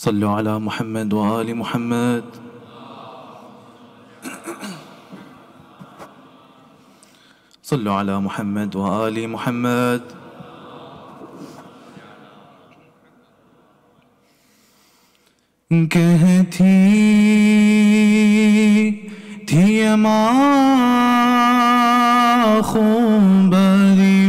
صلوا على محمد وآل محمد. صلوا على محمد وآل محمد. كهتي تي ما خوب بري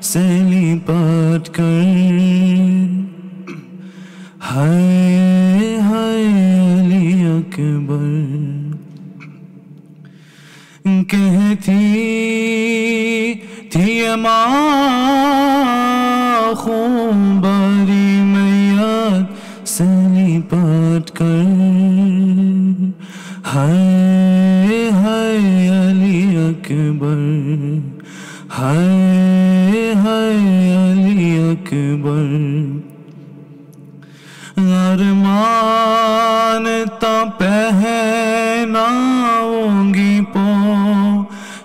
سلي بات كر ہائے ہائے علی اکبر۔ کہتی تھی ماں خون بری میاد سے لپٹ کر۔ ہائے ہائے علی اکبر۔ ہائے ہائے علی اکبر۔ ارمان تا پہناؤں گی پو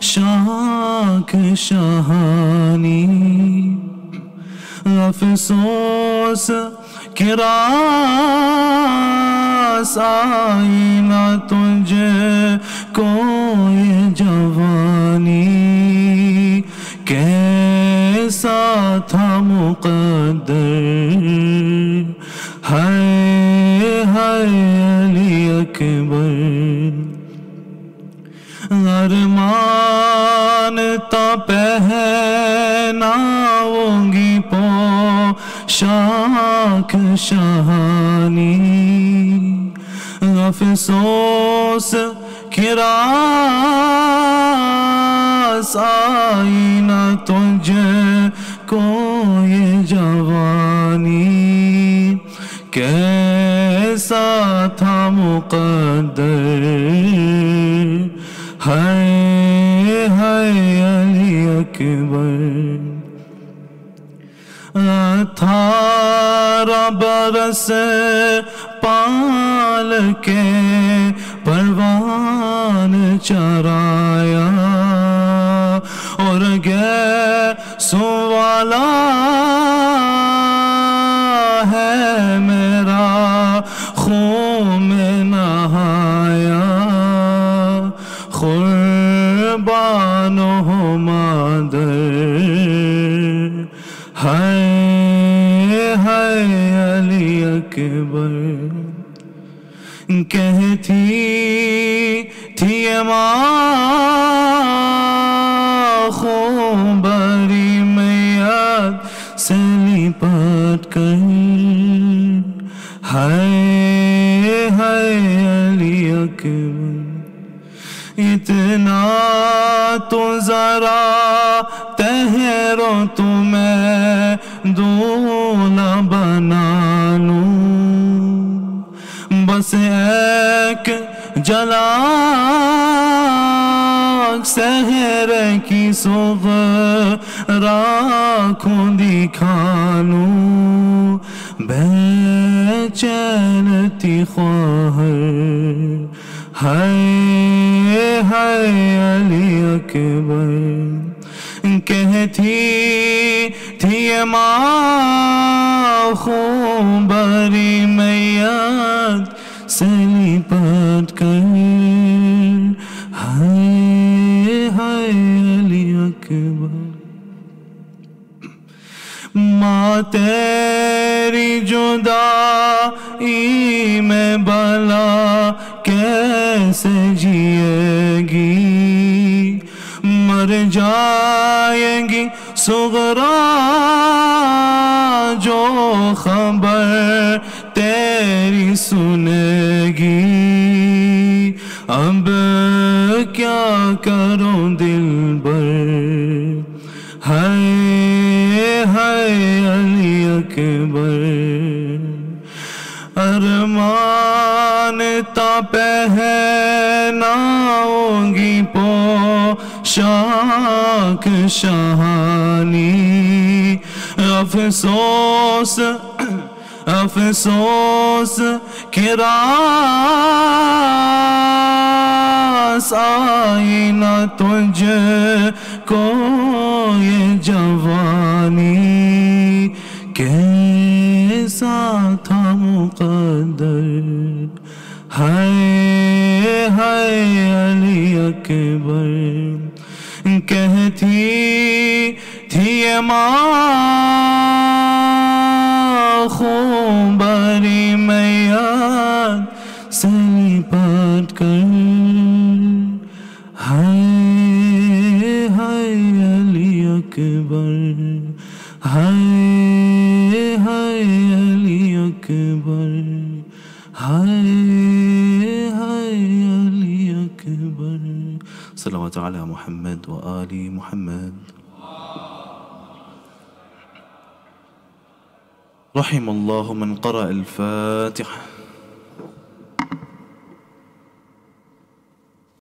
شاک شہانی افسوس کراس آئی نہ تجھے کوئی جوانی۔ کیسا تھا مقدر ہائے علی اکبر۔ ارمان تا پہناؤں گی پو شاک شہانی افسوس کراس آئی نہ تجھے کیسا تھا مقدر۔ ہائے ہائے علی اکبر۔ اٹھارہ برس پال کے پروان چرایا۔ اور گے سوالا قربان ہو مادر ہائے ہائے علی اکبر کہتی تھی ماں خون بری میاد سے لپٹ کر ہائے ہائے علی اکبر اتنا تو ذرا تہرو تمہیں دولا بنا لوں۔ بس ایک جلا سہر کی سوغ راکھوں دکھا لوں۔ بے چینتی خواہر ہائے ہائے علی اکبر۔ کہتی تھی ماں خون بری میاد سے لپٹ کر۔ ہائے ہائے علی اکبر۔ ماں تیری جدائی میں بلا کیسے جیے گی، مر جائیں گی سغرا جو خبر تیری سنے گی۔ اب کیا کروں دل بر ہائے ہائے علی اکبر۔ ارمان تا پہناؤں گی پو شاک شہانی۔ افسوس افسوس کراس آئی نہ تجھ کو یہ جوانی۔ کہ ایسا تھا مقدر؟ ہے ہے علی اکبر۔ کہتی تھی یہ ماں خون بری میں یاد سے پاٹ کر۔ ہائے ہائے علی اکبر۔ ہائے صلوات على محمد وآل محمد. رحم الله من قرأ الفاتحة.